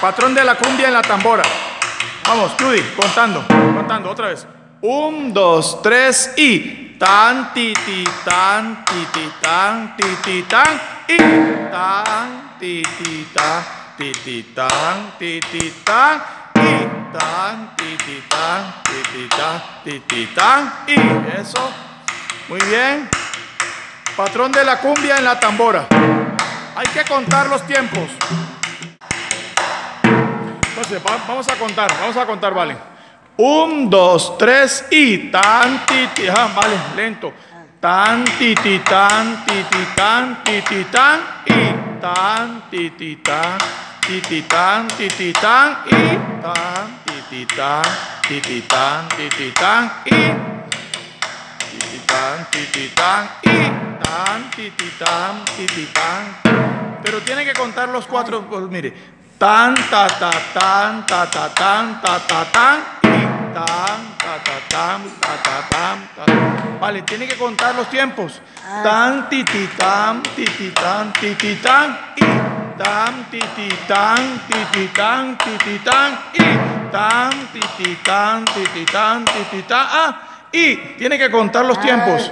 Patrón de la cumbia en la tambora. Vamos, Judy, contando, contando otra vez. Un, dos, tres y tan, ti, ti, tan, ti, ti, tan, ti, ti, tan y tan, ti, ti, tan, ti, ti, tan, ti, ti, tan y tan, ti, ti, tan, ti, ti, tan, ti, ti, tan y eso. Muy bien. Patrón de la cumbia en la tambora. Hay que contar los tiempos. Vamos a contar, vamos a contar, vale. Un, dos, tres y tan, ti, ti, ajá, vale, lento. Tan, ti, ti, tan, ti, ti, tan, ti, tan y tan, ti, ti, tan, ti, ti, tan, ti, tan y tan, ti, ti, tan, ti, tan, ti, ti, tan y tititán, tititán y tan, tititán, tititán. Pero tiene que contar los cuatro, pues, mire, tan, ta, ta, tan, ta, ta, tan, ta, ta, tan y tan, ta, ta, tan, ta, ta, tan, ta. Vale, tiene que contar los tiempos. Tan, tititán, tititán, tititán y tan, tititán, tititán, tititán y tan, tititán, tititán, tititán. Ah, y tiene que contar los tiempos.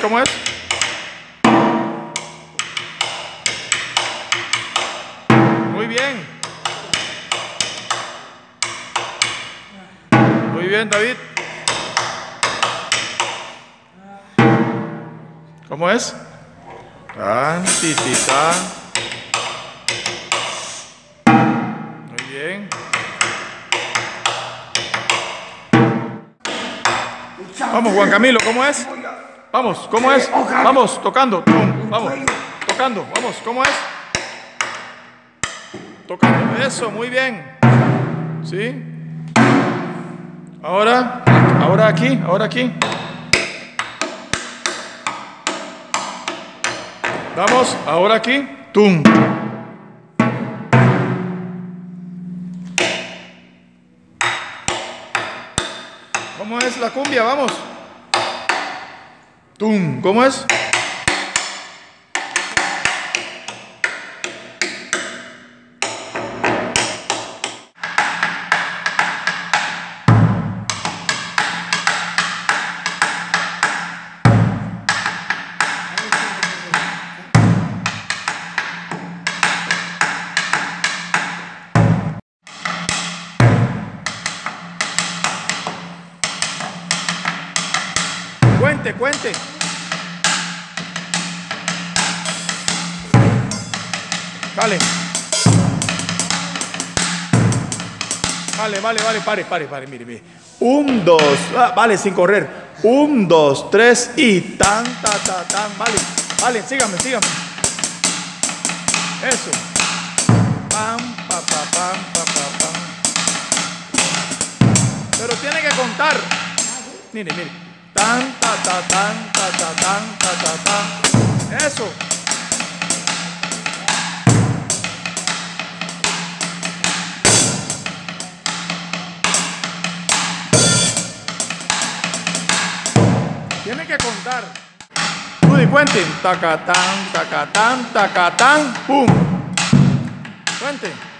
¿Cómo es? Muy bien. Muy bien, David. ¿Cómo es? Tan, ti. Muy bien. Vamos, Juan Camilo, ¿cómo es? Vamos, ¿cómo es? Vamos, tocando. Vamos, tocando. Vamos, ¿cómo es? Tocando. Eso, muy bien. ¿Sí? Ahora, ahora aquí, ahora aquí. Vamos, ahora aquí. Tum. ¿Cómo es la cumbia? Vamos. Tum. ¿Cómo es? Cuente, cuente. Vale. Vale, vale, vale, pare, pare, pare, mire, mire. Un, dos, ah, vale, sin correr. Un, dos, tres y tan, ta, ta, tan, vale. Vale, sígame, sígame. Eso. Pam, pa, pa, pam, pa, pa, pam. Pero tiene que contar. Mire, mire. Tan, ta, ta, tan, ta, ta, tan, ta, ta, tan. Eso. Contar. Rudy, cuenten. Tacatán, tacatán, tacatán, pum. Cuente.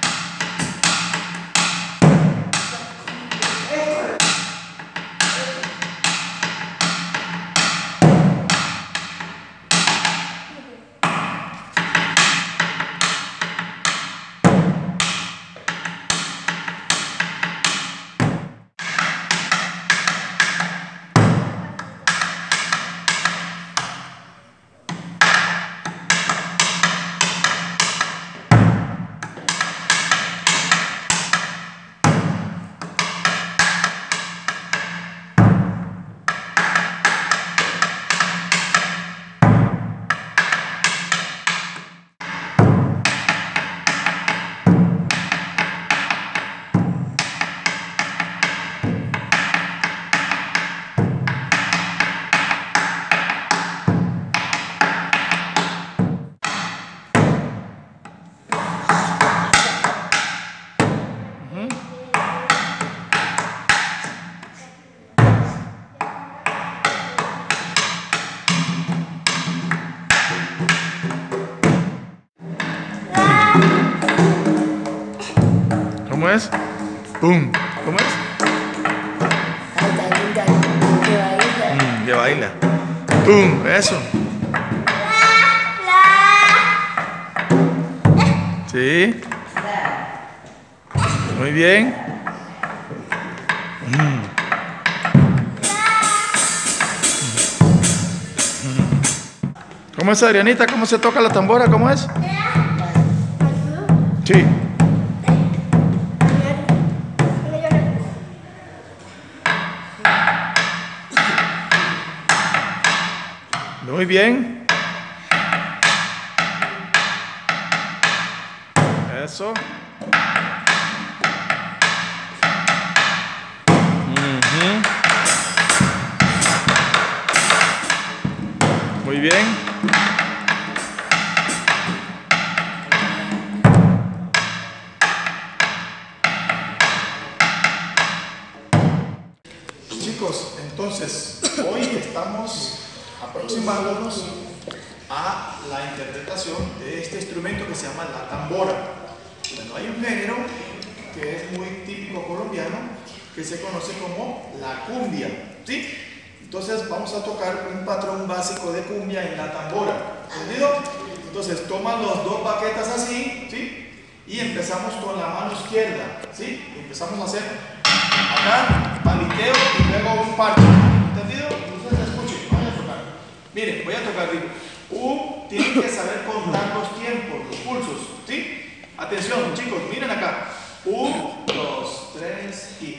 Es? ¡Pum! ¿Cómo es? Mm, que baila. ¡Pum! Eso. Sí. Muy bien. Mm. ¿Cómo es Adrianita? ¿Cómo se toca la tambora? ¿Cómo es? Sí. Muy bien. Eso. Muy bien. Chicos, entonces, hoy estamos aproximándonos a la interpretación de este instrumento que se llama la tambora. Bueno, hay un género que es muy típico colombiano que se conoce como la cumbia, ¿sí? Entonces vamos a tocar un patrón básico de cumbia en la tambora, ¿entendido? Entonces toman los dos baquetas así, ¿sí? Y empezamos con la mano izquierda, ¿sí? Empezamos a hacer acá, paliteo y luego un parche, ¿entendido? Entonces escuchen, voy a tocar. Miren, voy a tocar, digo, U tiene que saber contar los tiempos, los pulsos, ¿sí? Atención, chicos, miren acá. Un, dos, tres y.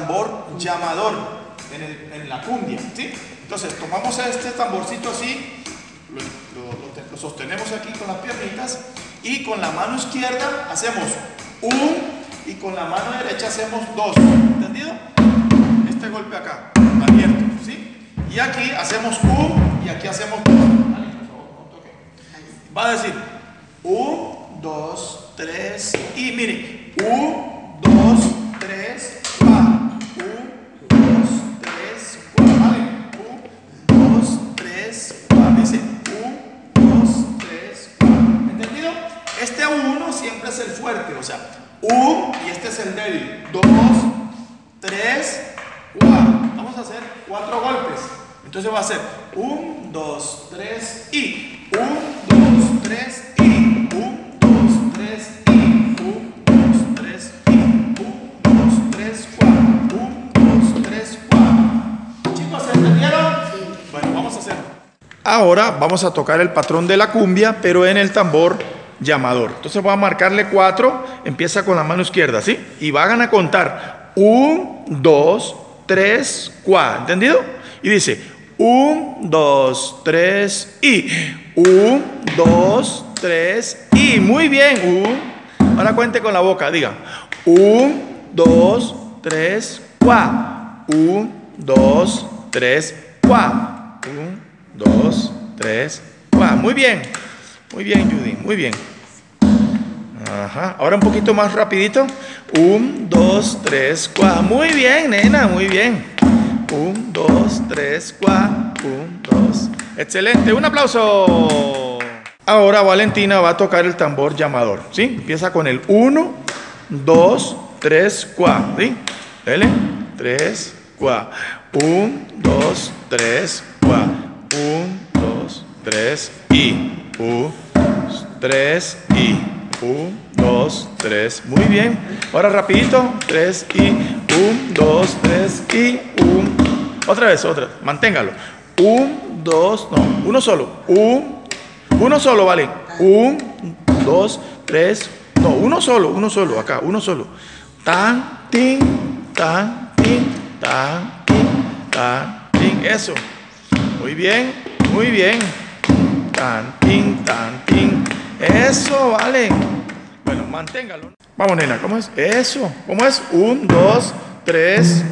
tambor llamador en, la cumbia, ¿sí? Entonces tomamos este tamborcito así, lo, lo- lo te- lo sostenemos aquí con las piernitas y con la mano izquierda hacemos un y con la mano derecha hacemos dos, ¿entendido? Este golpe acá, abierto, ¿sí? Y aquí hacemos un y aquí hacemos dos. Va a decir 1, 2, 3 y mire, 1, Entonces va a ser 1, 2, 3 y 1, 2, 3 y 1, 2, 3 y 1, 2, 3 y 1, 2, 3, 4 1, 2, 3, 4 Chicos, ¿se entendieron? Bueno, vamos a hacerlo. Ahora vamos a tocar el patrón de la cumbia, pero en el tambor llamador. Entonces voy a marcarle 4, empieza con la mano izquierda, ¿sí? Y van a contar 1, 2, 3, 4, ¿entendido? Y dice un, dos, tres y un, dos, tres y muy bien, un, ahora cuente con la boca, diga un, dos, tres, cuatro, un, dos, tres, cuatro, un, dos, tres, cuatro, muy bien, muy bien Judy, muy bien. Ajá. Ahora un poquito más rapidito. Un, dos, tres, cuatro. Muy bien, nena, muy bien. Un, dos, tres, cuatro. Un, dos. Excelente. Un aplauso. Ahora Valentina va a tocar el tambor llamador. ¿Sí? Empieza con el uno, dos, tres, cuatro. ¿Sí? Dele. Tres, cuatro. Un, dos, tres, cuatro. Un, dos, tres y. Un, tres y. 1, 2, 3. Muy bien. Ahora rapidito. 3 y 1, 2, 3 y 1. Otra vez, otra. Manténgalo. 1, 2, no. Uno solo. 1, uno solo, vale. 1, 2, 3. No, uno solo, uno solo. Acá, uno solo. Tan, tin, tan, tin, tan, tin, tan, tin. Eso. Muy bien, muy bien. Tan, tin, tan, tin. Eso, vale. Bueno, manténgalo. Vamos, nena, ¿cómo es? Eso. ¿Cómo es? Un, dos, tres.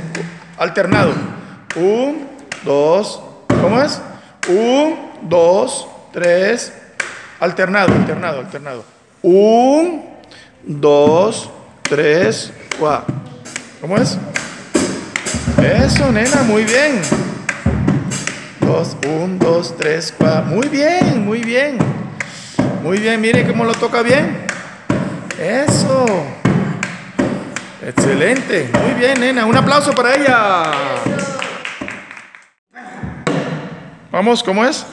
Alternado. Un, dos. ¿Cómo es? Un, dos, tres. Alternado, alternado, alternado. Un, dos, tres, cuatro. ¿Cómo es? Eso, nena, muy bien. Dos, un, dos, tres, cuatro. Muy bien, muy bien. Muy bien, mire cómo lo toca bien. Eso. Excelente. Muy bien, nena. Un aplauso para ella. Vamos, ¿cómo es?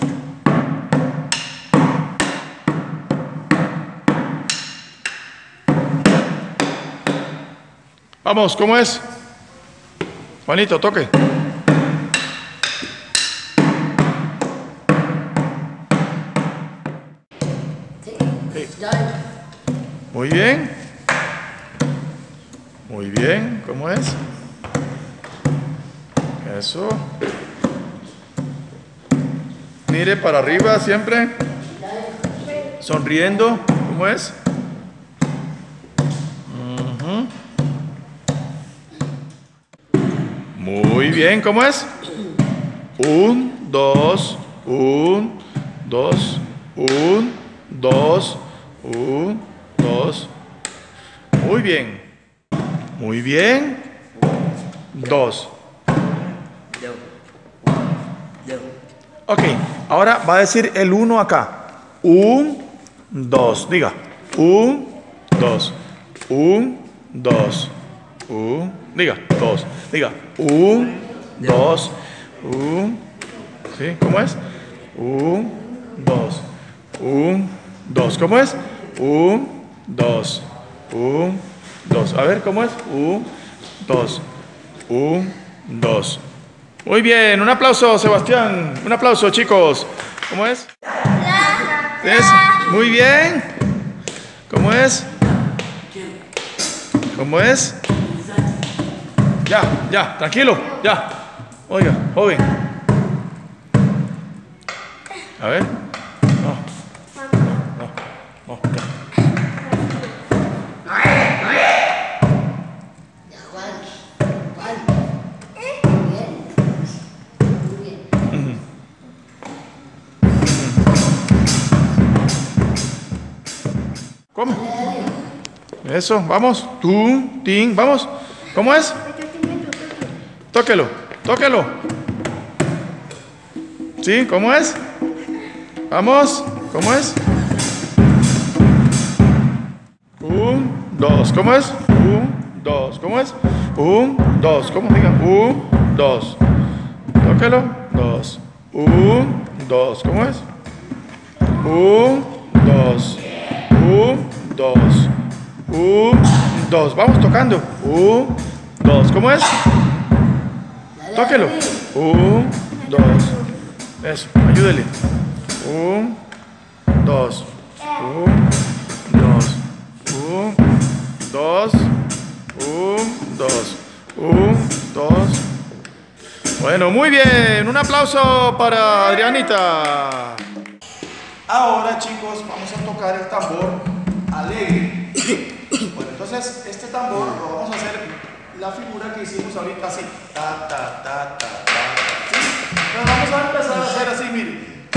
Vamos, ¿cómo es? Juanito, toque. Muy bien. Muy bien. ¿Cómo es? Eso. Mire para arriba siempre. Sonriendo. ¿Cómo es? Muy bien. ¿Cómo es? Un, dos, un, dos, un, dos, un. Dos. Muy bien. Muy bien. Dos. Ok, ahora va a decir el uno acá. Un, dos. Diga. Un, dos. Un, dos. Un, diga. Dos. Diga. Un, dos. Un. ¿Sí? ¿Cómo es? Un, dos. Un, dos. ¿Cómo es? Un, dos, un, dos. A ver, ¿cómo es? Un, dos, un, dos. Muy bien, un aplauso, Sebastián. Un aplauso, chicos. ¿Cómo es? ¿Es? Muy bien. ¿Cómo es? ¿Cómo es? Ya, ya, tranquilo, ya. Oiga, joven. A ver. Eso, vamos. Tú, tin, vamos. ¿Cómo es? Tóquelo, tóquelo. ¿Sí? ¿Cómo es? Vamos. ¿Cómo es? Un, dos. ¿Cómo es? Un, dos. ¿Cómo es? Un, dos. ¿Cómo diga? Un, dos. Tóquelo. Dos. Un, dos. ¿Cómo es? Un, dos. Un, dos. Un, dos. Vamos tocando. Un, dos. ¿Cómo es? Tóquelo. Un, dos. Eso, ayúdele. Un, dos. Un, dos. Un, dos. Un, dos. Un, dos. Bueno, muy bien. Un aplauso para Adrianita. Ahora, chicos, vamos a tocar el tambor alegre. Entonces este tambor lo vamos a hacer la figura que hicimos ahorita así. Ta, ta, ta, ta. ¿sí? Entonces vamos a empezar a hacer así, miren.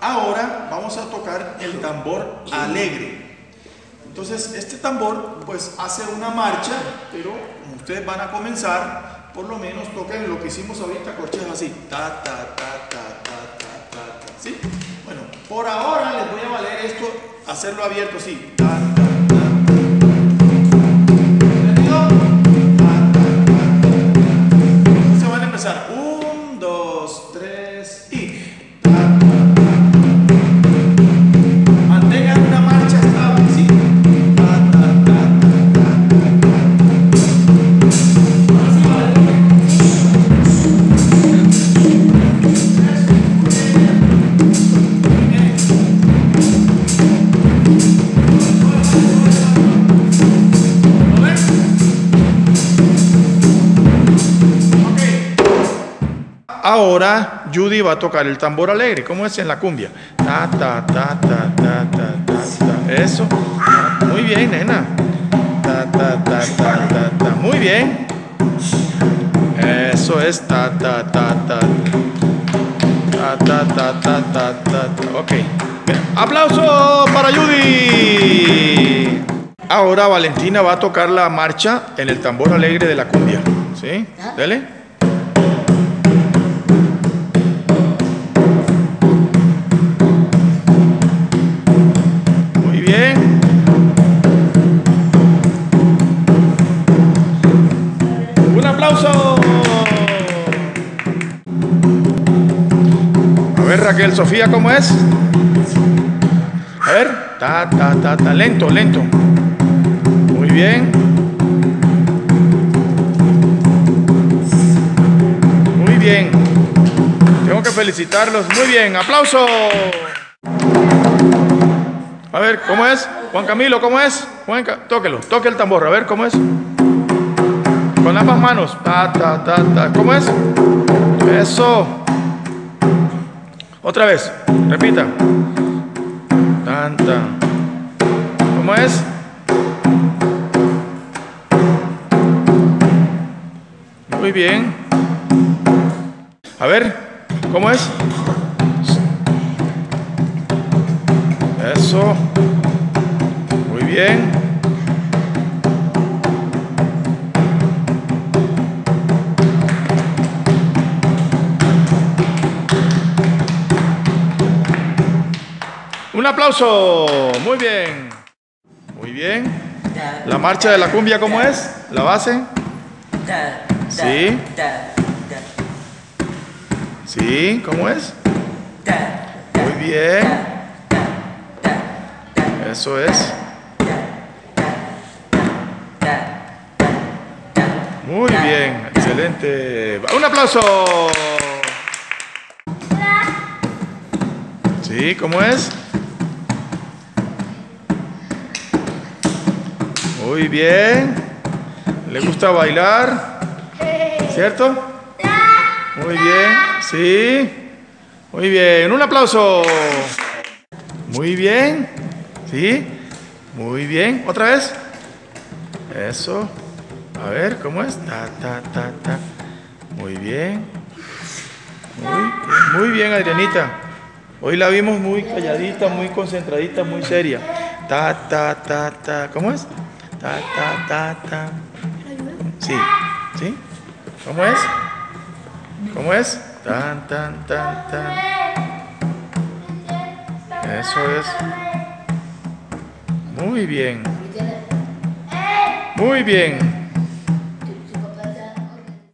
Ahora vamos a tocar el tambor alegre. Entonces este tambor pues hace una marcha, pero como ustedes van a comenzar, por lo menos toquen lo que hicimos ahorita, corcheas así. Ta, ta, ta, ta, ta, ta, ta, ta. ¿Sí? Bueno, por ahora les voy a valer esto, hacerlo abierto así. Ahora Judy va a tocar el tambor alegre, ¿cómo es en la cumbia? Ta, ta, ta, ta, ta, ta, ta, ta. Eso. Muy bien, nena. Ta, ta, ta, ta, ta, ta. Muy bien. Eso es ta, ta, ta, ta. Ta, ta, ta, ta, ta, ta, ta. Ok. Aplauso para Judy. Ahora Valentina va a tocar la marcha en el tambor alegre de la cumbia. ¿Sí? Dele. Un aplauso. A ver Raquel Sofía, ¿cómo es? A ver. Ta, ta, ta, ta. Lento, lento. Muy bien. Muy bien. Tengo que felicitarlos. Muy bien. Aplauso. A ver, ¿cómo es? Juan Camilo, ¿cómo es? Juan tóquelo, toque el tambor, a ver, ¿cómo es? Con ambas manos. Ta, ta, ta. ¿Cómo es? Eso. Otra vez, repita. Tan, tan. ¿Cómo es? Muy bien. A ver, ¿cómo es? Eso. Muy bien. Un aplauso. Muy bien. Muy bien. La marcha de la cumbia, ¿cómo es? La base. Sí. Sí, ¿cómo es? Muy bien. Eso es. Muy bien, excelente. Un aplauso. Sí, ¿cómo es? Muy bien. ¿Le gusta bailar? ¿Cierto? Muy bien, sí. Muy bien, un aplauso. Muy bien, sí. Muy bien, otra vez. Eso. A ver, ¿cómo es? Ta, ta, ta, ta. Muy bien. Muy muy bien, Adrianita. Hoy la vimos muy calladita, muy concentradita, muy seria. Ta, ta, ta, ta. ¿Cómo es? Ta, ta, ta, ta. Sí, ¿sí? ¿Cómo es? ¿Cómo es? Tan, tan, tan, tan. Eso es. Muy bien. Muy bien.